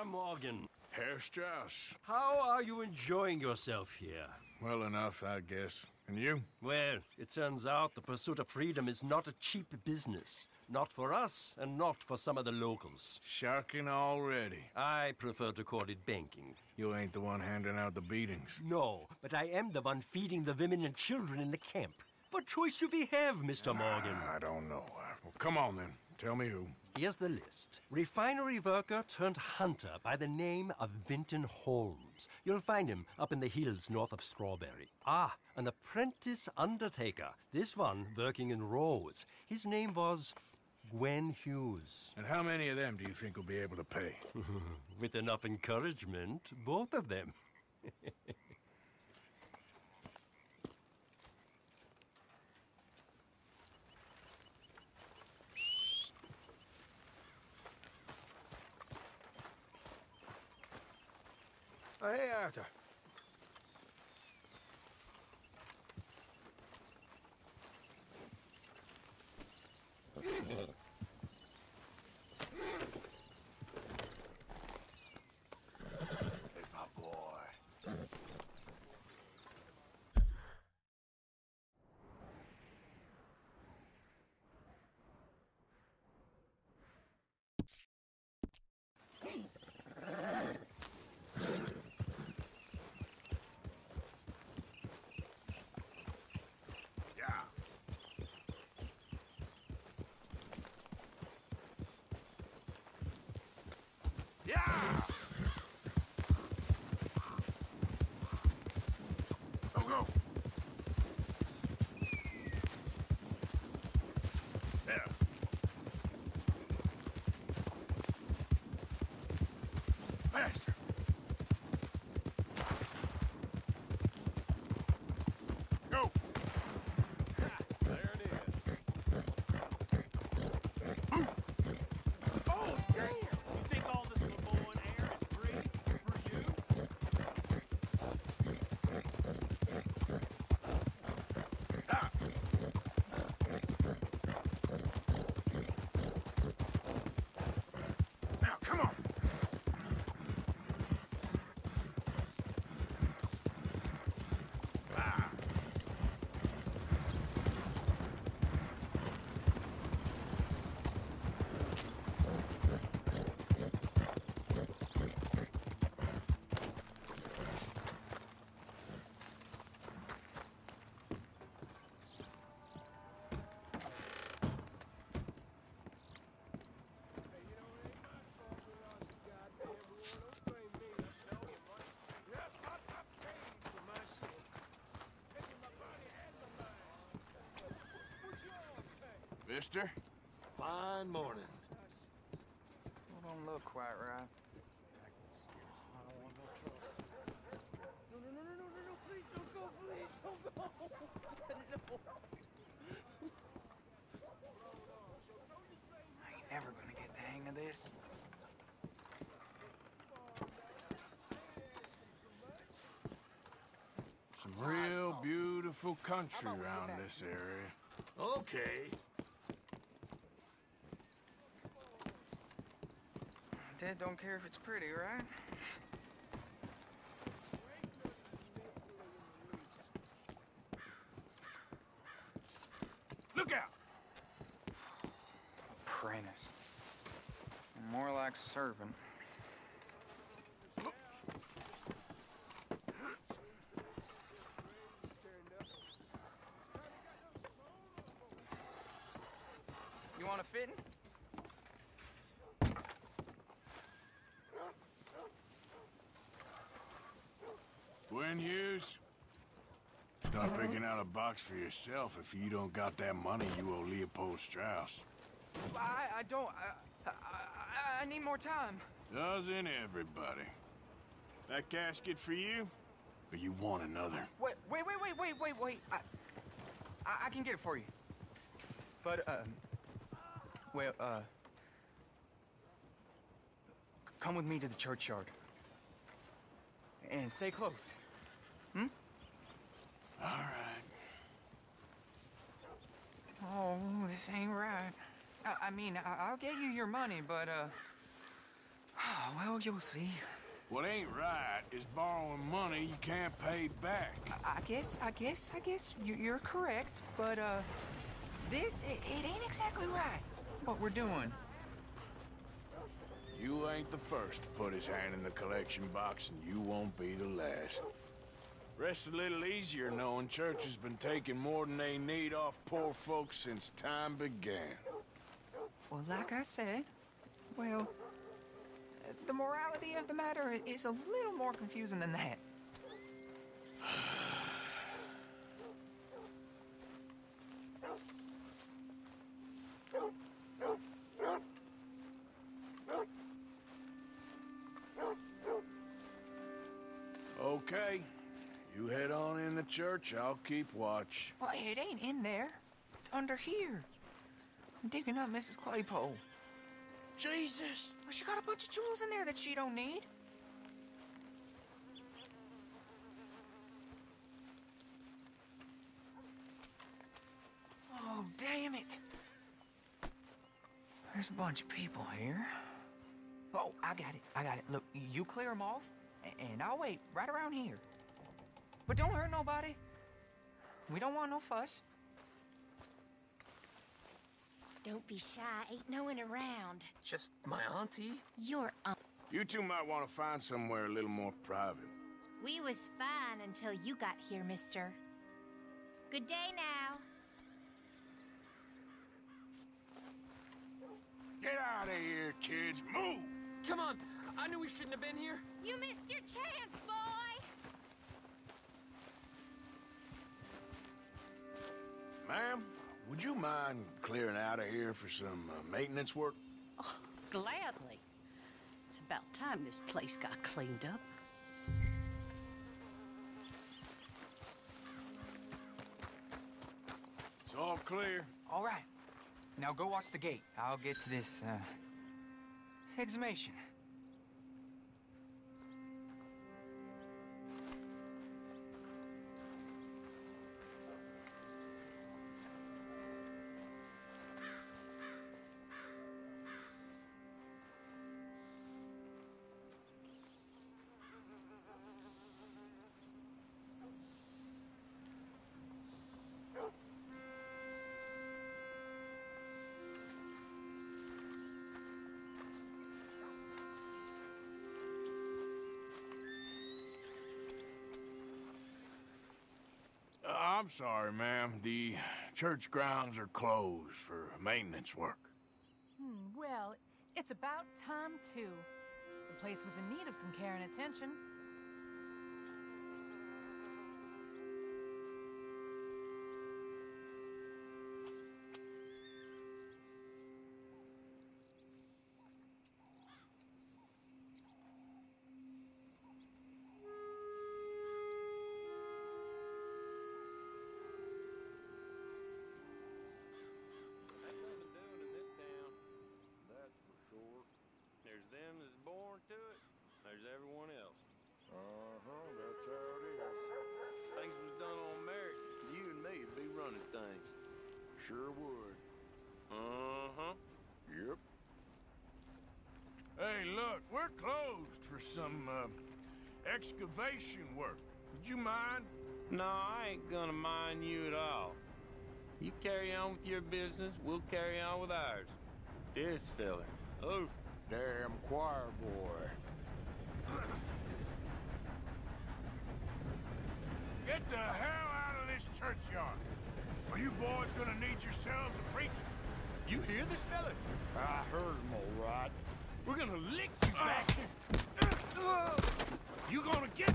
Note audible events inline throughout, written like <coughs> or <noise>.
Herr Morgan. Herr Strauss. How are you enjoying yourself here? Well enough, I guess. And you? Well, it turns out the pursuit of freedom is not a cheap business. Not for us, and not for some of the locals. Sharking already. I prefer to call it banking. You ain't the one handing out the beatings. No, but I am the one feeding the women and children in the camp. What choice do we have, Mr. Morgan? I don't know. Uh, Well, come on then. Tell me who. Here's the list. Refinery worker turned hunter by the name of Vinton Holmes. You'll find him up in the hills north of Strawberry. Ah, an apprentice undertaker. This one working in Rhodes. His name was Gwen Hughes. And how many of them do you think will be able to pay? <laughs> With enough encouragement, both of them. <laughs> Oh, hey, Arthur. Mister? Fine morning. Don't look quite right. No, no, no, no, no, no, no, please don't go, please don't go. no. I ain't never gonna get the hang of this. Some real beautiful country around this area. Okay. Dad don't care if it's pretty, right? Look out! Apprentice. More like servant. You want a fitting? Gwen Hughes? Start picking out a box for yourself if you don't got that money you owe Leopold Strauss. I, I don't. I, I, I need more time. Doesn't everybody? That casket for you? Or you want another? Wait, wait, wait, wait, wait, wait, wait. I, I, I can get it for you. But, um, well, uh, come with me to the churchyard. And stay close. All right. Oh, this ain't right. I, I mean, I, I'll get you your money, but, uh, Oh, <sighs> well, you'll see. What ain't right is borrowing money you can't pay back. I, I guess, I guess, I guess you, you're correct, but, uh, this, it, it ain't exactly right, what we're doing. You ain't the first to put his hand in the collection box, and you won't be the last. Rest a little easier knowing church has been taking more than they need off poor folks since time began. Well, like I said, well, the morality of the matter is a little more confusing than that. The church, I'll keep watch. Well, it ain't in there. It's under here. I'm digging up Mrs. Claypole. Jesus! Well, she got a bunch of jewels in there that she don't need. Oh, damn it. There's a bunch of people here. Oh, I got it. I got it. Look, you clear them off, and I'll wait right around here. But don't hurt nobody. We don't want no fuss. Don't be shy. Ain't no one around. Just my auntie? Your um. You two might want to find somewhere a little more private. We was fine until you got here, mister. Good day now. Get out of here, kids! Move! Come on! I knew we shouldn't have been here. You missed your chance, Ma'am, would you mind clearing out of here for some uh, maintenance work? Oh, Gladly. It's about time this place got cleaned up. It's all clear. All right. Now go watch the gate. I'll get to this, uh, this exhumation. Sorry, ma'am. The church grounds are closed for maintenance work. Hmm, well, it's about time, too. The place was in need of some care and attention. For some uh, excavation work. Would you mind? No, I ain't gonna mind you at all. You carry on with your business, we'll carry on with ours. This fella. Oh, Damn choir boy. <coughs> Get the hell out of this churchyard. Are you boys gonna need yourselves a preacher? you hear this fella? I heard him all right. We're gonna lick you, bastard! You gonna get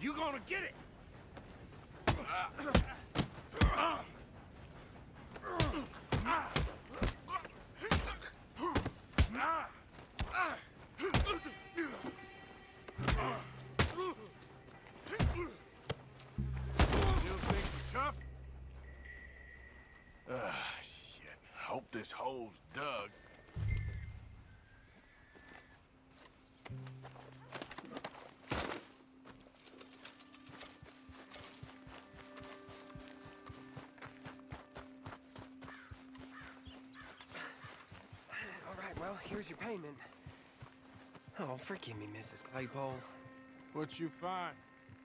You gonna get it! This hole's dug. All right, well, here's your payment. Oh, forgive me, Mrs. Claypole. What you find?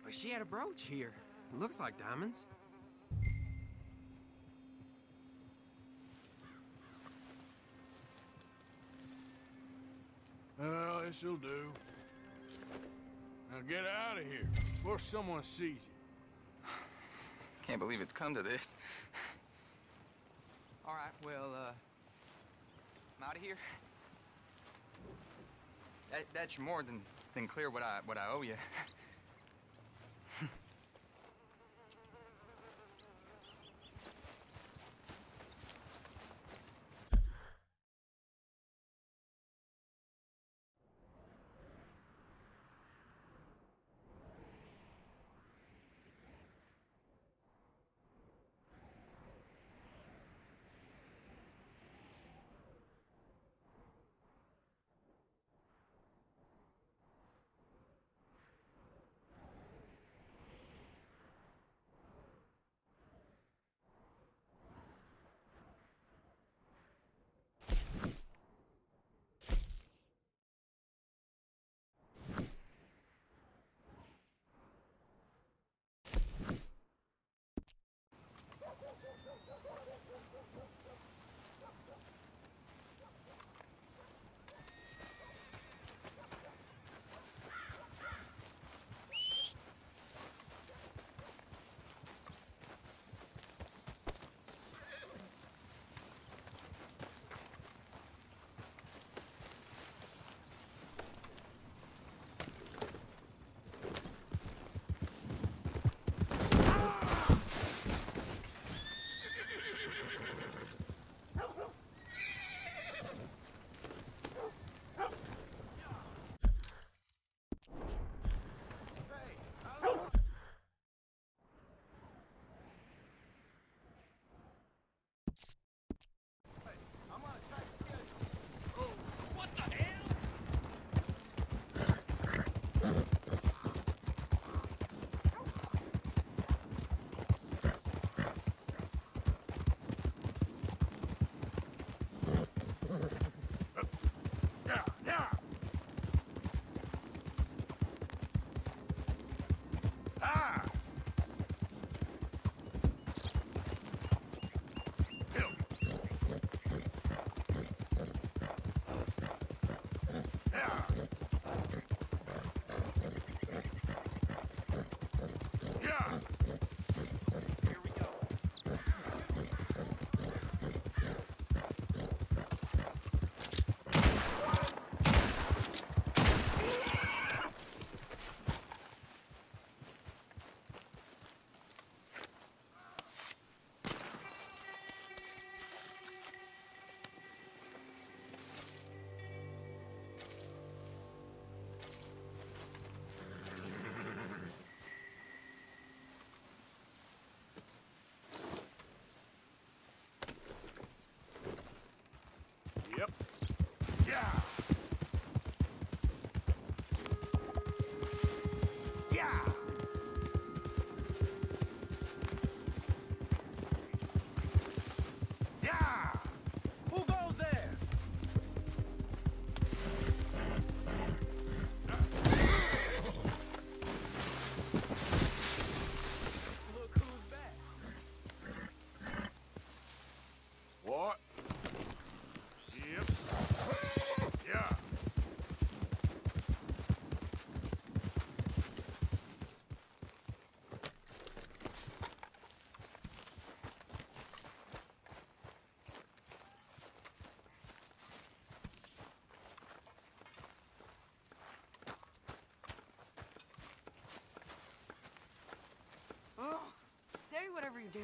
Well, she had a brooch here. Looks like diamonds. This'll do. Now get out of here before someone sees you. Can't believe it's come to this. All right, well, uh, I'm out of here. That, that's more than, than clear what I, what I owe you.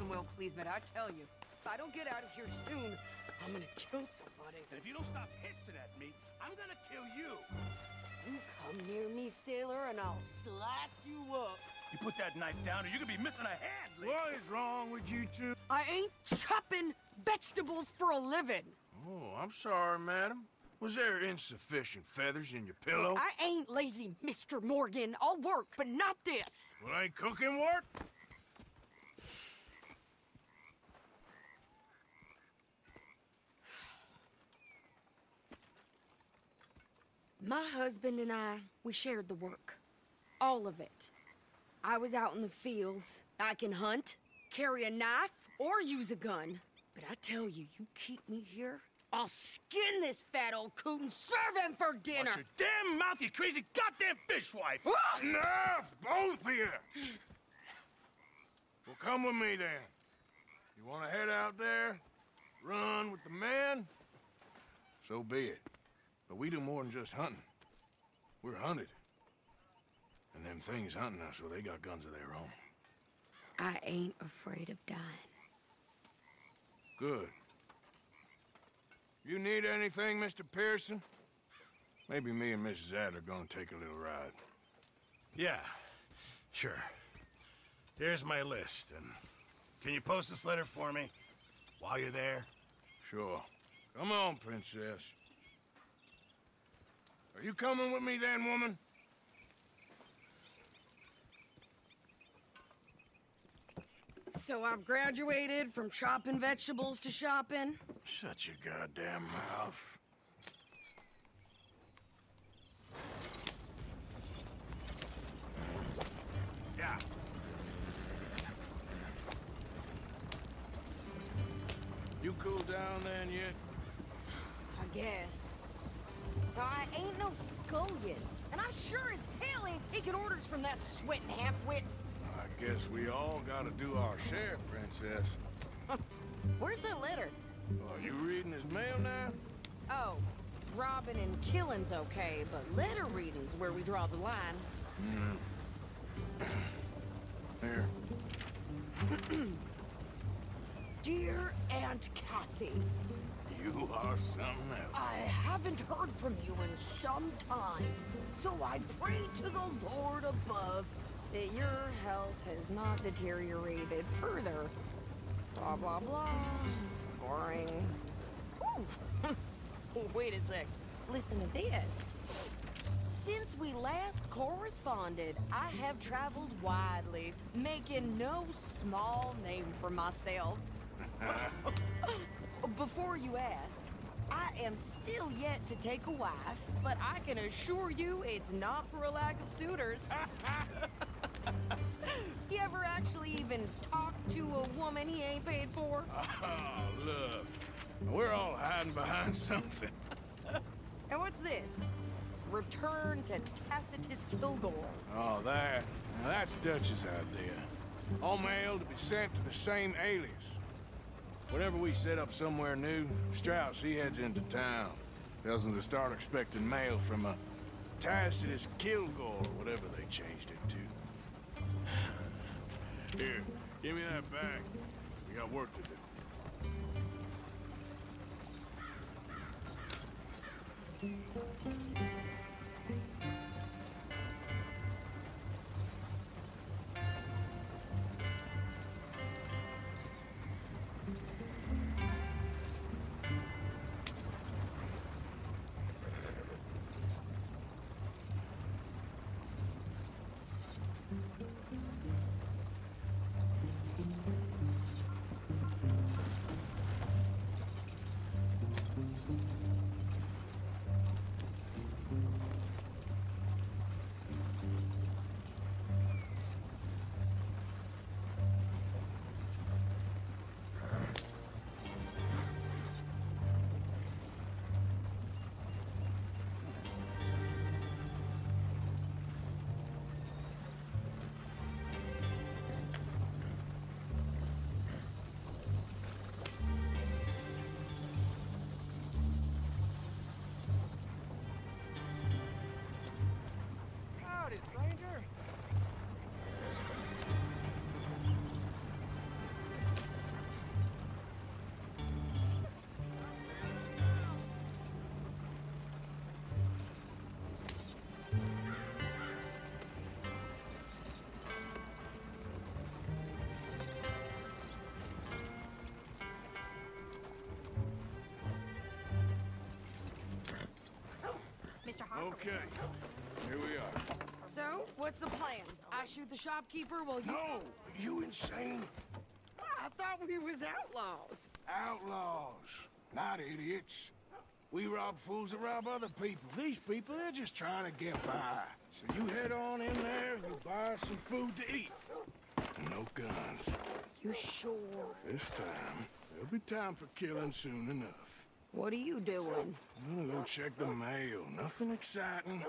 Whatever you damn well please, but I tell you, if I don't get out of here soon, I'm gonna kill somebody. And if you don't stop hissing at me, I'm gonna kill you. You come near me, sailor, and I'll slice you up. You put that knife down, or you're gonna be missing a hand. What is wrong with you two? I ain't chopping vegetables for a living. Oh, I'm sorry, madam. Was there insufficient feathers in your pillow? I ain't lazy, Mr. Morgan. I'll work, but not this. Well, ain't cooking work? My husband and I, we shared the work. All of it. I was out in the fields. I can hunt, carry a knife, or use a gun. But I tell you, you keep me here, I'll skin this fat old coot and serve him for dinner. Watch your damn mouth, you crazy goddamn fishwife! Ah! Enough, both of you! Well, come with me then. You want to head out there, run with the man, So be it. But we do more than just hunting. We're hunted. And them things hunting us, so they got guns of their own. I ain't afraid of dying. Good. You need anything, Mr. Pearson? Maybe me and Mrs. Adler are gonna take a little ride. Yeah, sure. Here's my list, and can you post this letter for me while you're there? Sure. Come on, Princess. Are you coming with me then, woman? So I've graduated from chopping vegetables to shopping. Shut your goddamn mouth. Yeah. You cool down then yet? I guess. I ain't no scullion, and I sure as hell ain't taking orders from that sweating half-wit. I guess we all gotta do our share, Princess. <laughs> Where's that letter? Are you reading his mail now? Oh, robbing and killing's okay, but letter reading's where we draw the line. Mm-hmm. <clears throat> Here. <clears throat> Dear Aunt Kathy, You are something else. I haven't heard from you in some time, so I pray to the Lord above that your health has not deteriorated further. Blah, blah, blah. It's boring. Ooh. <laughs> Wait a sec. Listen to this. Since we last corresponded, I have traveled widely, making no small name for myself. <laughs> <laughs> Before you ask, I am still yet to take a wife, but I can assure you it's not for a lack of suitors. <laughs> you ever actually even talk to a woman he ain't paid for? <laughs> Oh, look. We're all hiding behind <laughs> something. And what's this? Return to Tacitus Kilgore. Oh, that. Now, that's Dutch's idea. All mail to be sent to the same alias. Whenever we set up somewhere new, Strauss, he heads into town. Tells them to start expecting mail from a Tacitus Kilgore, or whatever they changed it to. <sighs> Here, give me that back. We got work to do. Howdy, Okay, here we are. So, what's the plan? I shoot the shopkeeper while you... No! You insane? I thought we was outlaws. Outlaws, not idiots. We rob fools that rob other people. These people, they're just trying to get by. So you head on in there and you buy some food to eat. No guns. You're sure? This time, there'll be time for killing soon enough. What are you doing? I'm gonna go check the mail. Nothing exciting.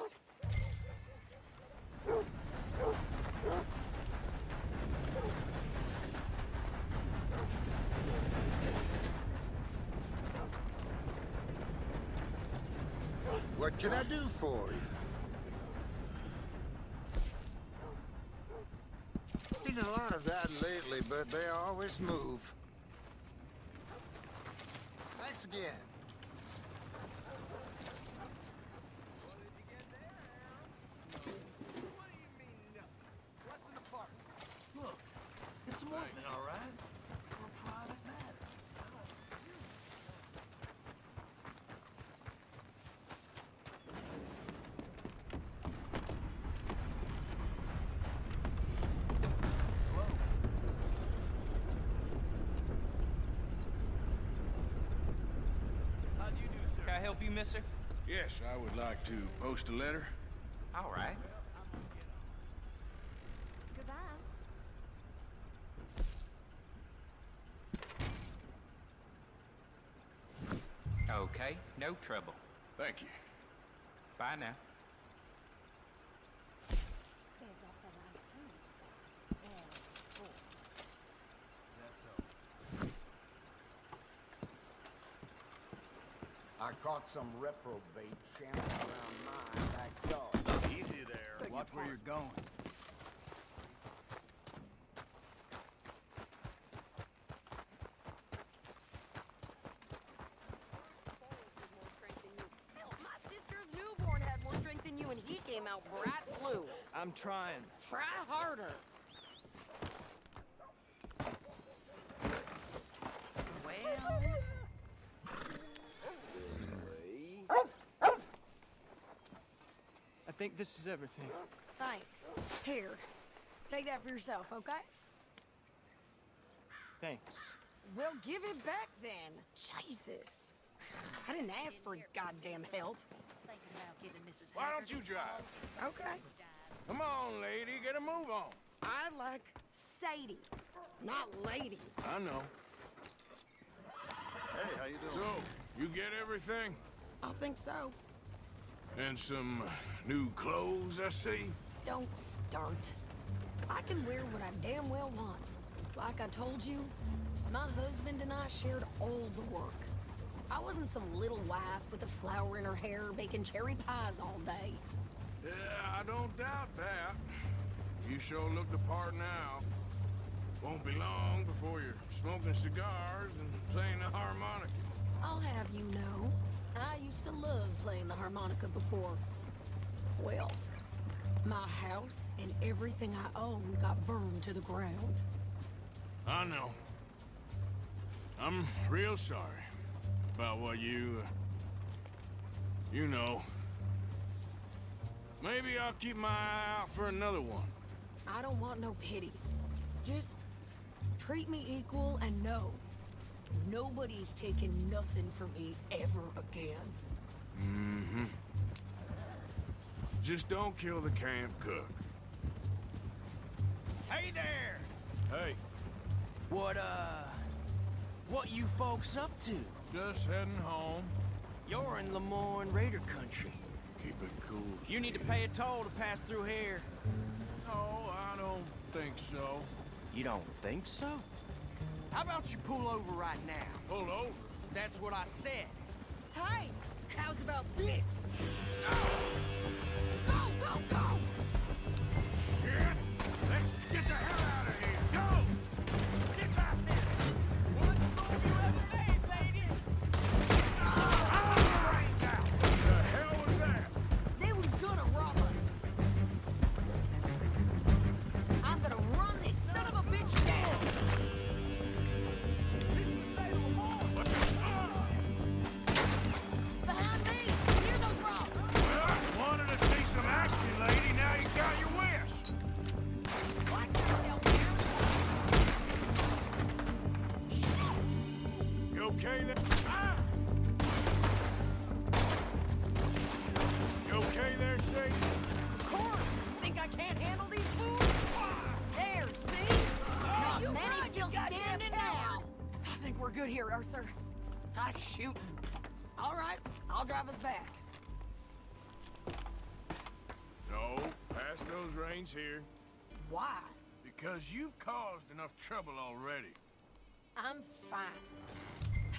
What can I do for you? Seen a lot of that lately, but they always move. Thanks again. Look, it's moving, all right? For a private matter. Can I help you, mister? Yes, I would like to post a letter. All right. Goodbye. Okay, no trouble. Thank you. Bye now. Caught some reprobate champing around my backyard. Easy there. Watch where you're going. Hell, my sister's newborn had more strength than you, and he came out bright blue. I'm trying. Try harder. Think this is everything. Thanks. Here, take that for yourself, okay? Thanks. Well, give it back then. Jesus. I didn't ask for his goddamn help. Why don't you drive? Okay. Come on, lady, get a move on. I like Sadie, not lady. I know. Hey, how you doing? So, you get everything? I think so. And some uh, new clothes, I see? Don't start. I can wear what I damn well want. Like I told you, my husband and I shared all the work. I wasn't some little wife with a flower in her hair baking cherry pies all day. Yeah, I don't doubt that. You sure look the part now. Won't be long before you're smoking cigars and playing the harmonica. I'll have you know, I used to love playing the harmonica before. Well, my house and everything I own got burned to the ground. I know. I'm real sorry about what you, uh, you know. Maybe I'll keep my eye out for another one. I don't want no pity. Just treat me equal and know nobody's taking nothing from me ever again. Mm-hmm. Just don't kill the camp cook. Hey there! Hey, What, uh... What you folks up to? just heading home. You're in Lemoyne Raider country. Keep it cool. You need to pay a toll to pass through here. No, I don't think so. You don't think so? How about you pull over right now? Pull over? That's what I said. Hey, how's about this? Go, go! Shit! Let's get the hell out of here! Okay there? Ah! okay there, Sadie? Of course! You think I can't handle these fools? There, see? Not you many still standing now. I think we're good here, Arthur. Nice shooting. All right, I'll drive us back. No, pass those reins here. Why? Because you've caused enough trouble already. I'm fine.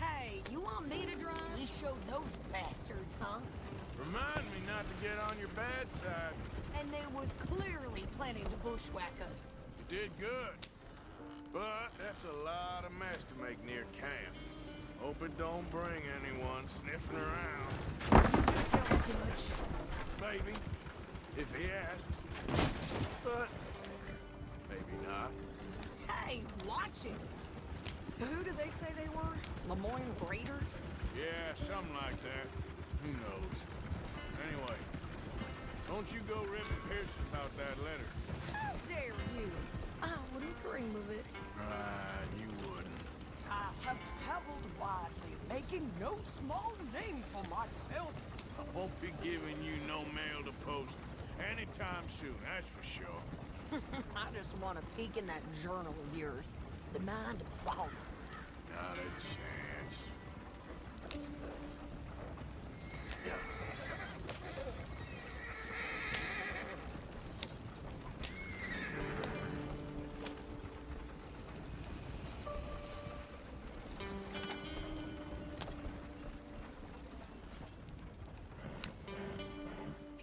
Hey, you want me to drive? We showed those bastards, huh? Remind me not to get on your bad side. And they was clearly planning to bushwhack us. You did good. But that's a lot of mess to make near camp. Hope it don't bring anyone sniffing around. You Tell Dutch. Maybe. If he asks. But maybe not. Hey, watch it. So who did they say they were? Lemoyne Raiders? Yeah, something like that. Who knows? Anyway, don't you go ripping Pearson about that letter. How dare you? I wouldn't dream of it. Right, you wouldn't. I have traveled widely, making no small name for myself. I won't be giving you no mail to post anytime soon, that's for sure. <laughs> I just want to peek in that journal of yours. The mind boggles. Not a chance.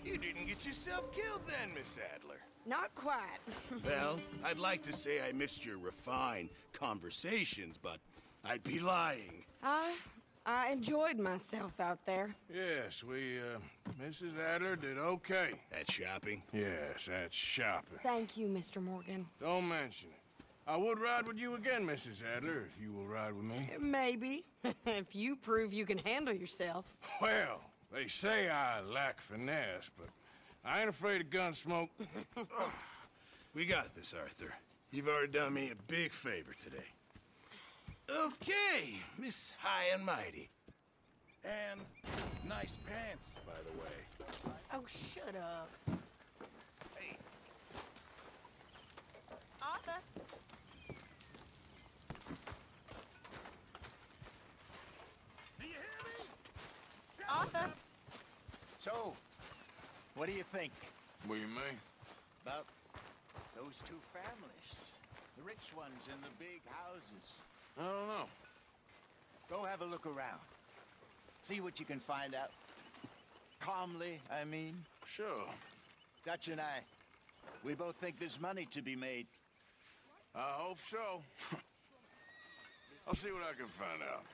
You didn't get yourself killed then, Miss Adler. Not quite. <laughs> Well, I'd like to say I missed your refined conversations, but I'd be lying. I I enjoyed myself out there. Yes, we, uh, Mrs. Adler did okay. At shopping? Yes, at shopping. Thank you, Mr. Morgan. Don't mention it. I would ride with you again, Mrs. Adler, if you will ride with me. Maybe. <laughs> if you prove you can handle yourself. Well, they say I lack finesse, but I ain't afraid of gun smoke. <laughs> We got this, Arthur. You've already done me a big favor today. Okay, Miss High and Mighty. And nice pants, by the way. Oh, shut up. Hey. Arthur. Do you hear me? Arthur. So, what do you think What do you mean? about those two families? The rich ones in the big houses. I don't know. Go have a look around. See what you can find out. Calmly, I mean. Sure. Dutch and I, we both think there's money to be made. I hope so. <laughs> I'll see what I can find out.